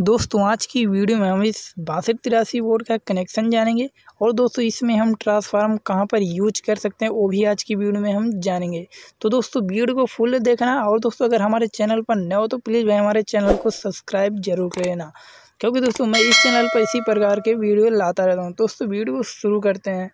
दोस्तों, आज की वीडियो में हम इस बासठ तिरासी बोर्ड का कनेक्शन जानेंगे। और दोस्तों, इसमें हम ट्रांसफार्म कहाँ पर यूज़ कर सकते हैं, वो भी आज की वीडियो में हम जानेंगे। तो दोस्तों, वीडियो को फुल देखना। और दोस्तों, अगर हमारे चैनल पर नए हो तो प्लीज़ भाई हमारे चैनल को सब्सक्राइब ज़रूर कर लेना। क्योंकि दोस्तों, मैं इस चैनल पर इसी प्रकार के वीडियो लाता रहता हूँ। दोस्तों, वीडियो शुरू करते हैं।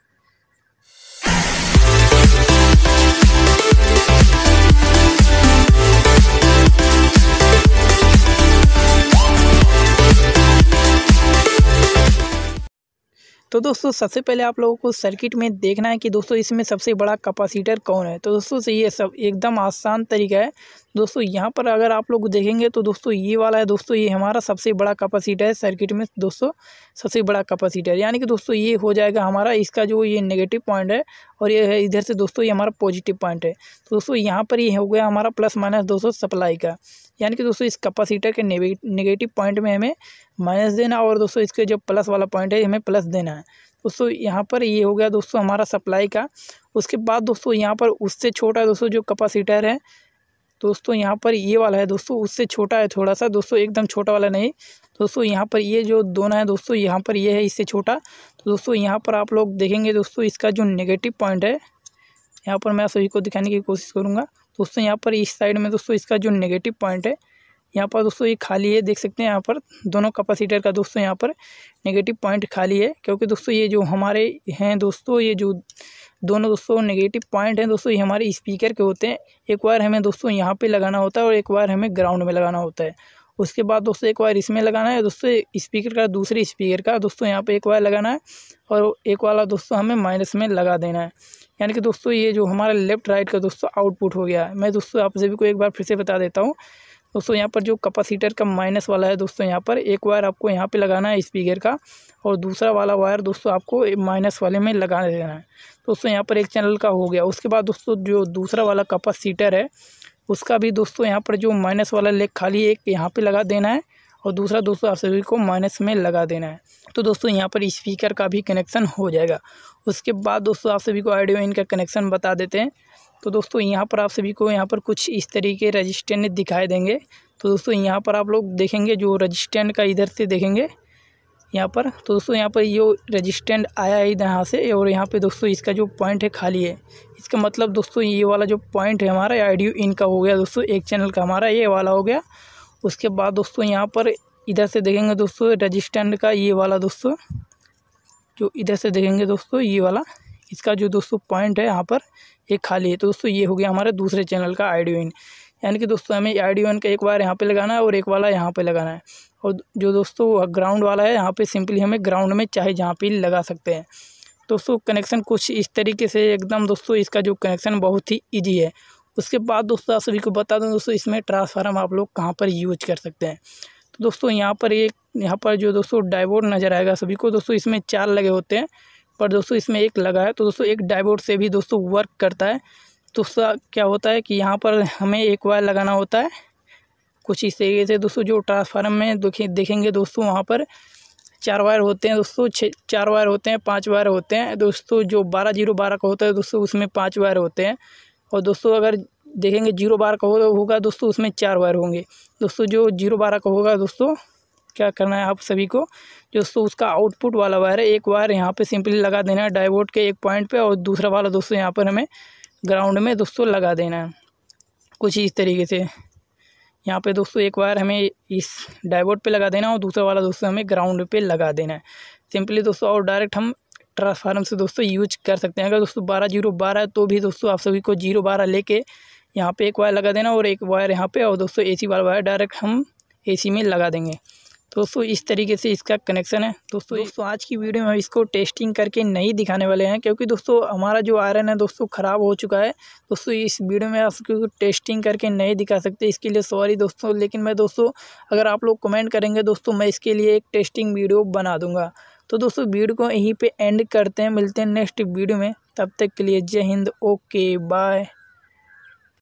तो दोस्तों, सबसे पहले आप लोगों को सर्किट में देखना है कि दोस्तों, इसमें सबसे बड़ा कैपेसिटर कौन है? तो दोस्तों, ये सब एकदम आसान तरीका है। दोस्तों, यहाँ पर अगर आप लोग देखेंगे तो दोस्तों, ये वाला है दोस्तों, ये हमारा सबसे बड़ा कैपेसिटर है सर्किट में दोस्तों, सबसे बड़ा कैपेसिटर यानी कि दोस्तों, ये हो जाएगा हमारा इसका जो ये नेगेटिव पॉइंट है और ये है इधर से दोस्तों, ये हमारा पॉजिटिव पॉइंट है। तो दोस्तों, यहाँ पर ये हो गया हमारा प्लस माइनस दोस्तों सप्लाई का। यानी कि दोस्तों, इस कैपेसिटर के नेगेटिव पॉइंट में हमें माइनस देना और दोस्तों, इसके जो प्लस वाला पॉइंट है, हमें प्लस देना है। दोस्तों, यहाँ पर ये हो गया दोस्तों, हमारा सप्लाई का। उसके बाद दोस्तों, यहाँ पर उससे छोटा दोस्तों, जो कैपेसिटर है दोस्तों, यहाँ पर ये वाला है दोस्तों, उससे छोटा है थोड़ा सा, दोस्तों, एकदम छोटा वाला नहीं। दोस्तों, यहाँ पर ये जो दोनों है दोस्तों, यहाँ पर ये है इससे छोटा। तो दोस्तों, यहाँ पर आप लोग देखेंगे दोस्तों, इसका जो नेगेटिव पॉइंट है, यहाँ पर मैं सभी को दिखाने की कोशिश करूँगा। दोस्तों, यहाँ पर इस साइड में दोस्तों, इसका जो नेगेटिव पॉइंट है, यहाँ पर दोस्तों, ये खाली है, देख सकते हैं यहाँ पर, दोनों कैपेसिटर का दोस्तों, यहाँ पर नेगेटिव पॉइंट खाली है, क्योंकि दोस्तों, ये जो हमारे हैं दोस्तों, ये जो दोनों दोस्तों नेगेटिव पॉइंट हैं। दोस्तों, ये हमारे स्पीकर के होते हैं। एक बार हमें दोस्तों यहाँ पे लगाना होता है और एक बार हमें ग्राउंड में लगाना होता है। उसके बाद दोस्तों एक बार इसमें लगाना है। दोस्तों स्पीकर का दूसरे स्पीकर का दोस्तों यहाँ पे एक बार लगाना है और एक वाला दोस्तों हमें माइनस में लगा देना है। यानी कि दोस्तों, ये जो हमारा लेफ़्ट राइट का दोस्तों आउटपुट हो गया है। मैं दोस्तों आप सभी को एक बार फिर से बता देता हूँ। दोस्तों, यहाँ पर जो कैपेसिटर का माइनस वाला है दोस्तों, यहाँ पर एक वायर आपको यहाँ पे लगाना है स्पीकर का और दूसरा वाला वायर दोस्तों आपको माइनस वाले में लगा देना है। दोस्तों, यहाँ पर एक चैनल का हो गया। उसके बाद दोस्तों, जो दूसरा वाला कैपेसिटर है, उसका भी दोस्तों, यहाँ पर जो माइनस वाला लेग खाली एक यहाँ पर लगा देना है। और दूसरा दोस्तों, आप सभी को माइनस में लगा देना है। तो दोस्तों, यहाँ पर स्पीकर का भी कनेक्शन हो जाएगा। उसके बाद दोस्तों, आप सभी को ऑडियो इनका कनेक्शन बता देते हैं। तो दोस्तों, यहाँ पर आप सभी को यहाँ पर कुछ इस तरीके रजिस्टेंट दिखाई देंगे। तो दोस्तों, यहाँ पर आप लोग देखेंगे जो रजिस्टेंट का इधर से देखेंगे। यहाँ पर तो दोस्तों, यहाँ पर ये रजिस्टेंट आया है यहाँ से और यहाँ पे दोस्तों, इसका जो पॉइंट है खाली है। इसका मतलब दोस्तों, ये वाला जो पॉइंट है हमारा आईडियो इनका हो गया। दोस्तों, एक चैनल का हमारा ये वाला हो गया। उसके बाद दोस्तों यहाँ पर इधर से देखेंगे दोस्तों रजिस्टेंट का ये वाला दोस्तों, जो इधर से देखेंगे दोस्तों ये वाला, इसका जो दोस्तों पॉइंट है यहाँ पर ये खाली है। तो दोस्तों ये हो गया हमारे दूसरे चैनल का आइडियो इन यानी कि दोस्तों हमें आइडियो इन का एक बार यहाँ पे लगाना है और एक वाला यहाँ पे लगाना है। और जो दोस्तों ग्राउंड वाला है, यहाँ पे सिंपली हमें ग्राउंड में चाहे जहाँ पे लगा सकते हैं। दोस्तों कनेक्शन कुछ इस तरीके से एकदम दोस्तों इसका जो कनेक्शन बहुत ही ईजी है। उसके बाद दोस्तों, आप सभी को बता दूँ दोस्तों, इसमें ट्रांसफार्म आप लोग कहाँ पर यूज़ कर सकते हैं। तो दोस्तों, यहाँ पर एक, यहाँ पर जो दोस्तों डाइवोर्ड नज़र आएगा सभी को, दोस्तों, इसमें चार लगे होते हैं। पर दोस्तों, इसमें एक लगा है तो दोस्तों, एक डाइवोर्ड से भी दोस्तों वर्क करता है। तो उसका क्या होता है कि यहाँ पर हमें एक वायर लगाना होता है। कुछ इस तरीके से दोस्तों, जो ट्रांसफार्म में देखें, देखेंगे दोस्तों, वहाँ पर चार वायर होते हैं दोस्तों, छः, चार वायर होते हैं, पाँच वायर होते हैं। दोस्तों, जो बारह ज़ीरो बारह का होता है, दोस्तों, उसमें पाँच वायर होते हैं। और दोस्तों, अगर देखेंगे ज़ीरो बारह का होगा दोस्तों, उसमें चार वायर होंगे। दोस्तों, जो ज़ीरो बारह का होगा दोस्तों, क्या करना है आप सभी को? दोस्तों, उसका आउटपुट वाला वायर है, एक वायर यहाँ पे सिंपली लगा देना है डाइवोट के एक पॉइंट पे, और दूसरा वाला दोस्तों यहाँ पर हमें ग्राउंड में दोस्तों लगा देना है। कुछ इस तरीके से। यहाँ पे दोस्तों, एक वायर हमें इस डाइवोट पे लगा देना है, और दूसरा वाला दोस्तों हमें ग्राउंड पे लगा देना है। सिंपली दोस्तों, और डायरेक्ट हम ट्रांसफार्म से दोस्तों यूज़ कर सकते हैं। अगर दोस्तों बारह ज़ीरो बारह है तो भी दोस्तों आप सभी को ज़ीरो बारह लेके यहाँ पे एक वायर लगा देना और एक वायर यहाँ पे और दोस्तों एसी वाला वायर डायरेक्ट हम एसी में लगा देंगे। दोस्तों इस तरीके से इसका कनेक्शन है। दोस्तों दोस्तों, आज की वीडियो में हम इसको टेस्टिंग करके नहीं दिखाने वाले हैं, क्योंकि दोस्तों हमारा जो आयरन है दोस्तों ख़राब हो चुका है। दोस्तों इस वीडियो में आपको टेस्टिंग करके नहीं दिखा सकते, इसके लिए सॉरी दोस्तों, लेकिन मैं दोस्तों अगर आप लोग कमेंट करेंगे, दोस्तों मैं इसके लिए एक टेस्टिंग वीडियो बना दूँगा। तो दोस्तों, वीडियो को यहीं पे एंड करते हैं। मिलते हैं नेक्स्ट वीडियो में। तब तक के लिए जय हिंद, ओके बाय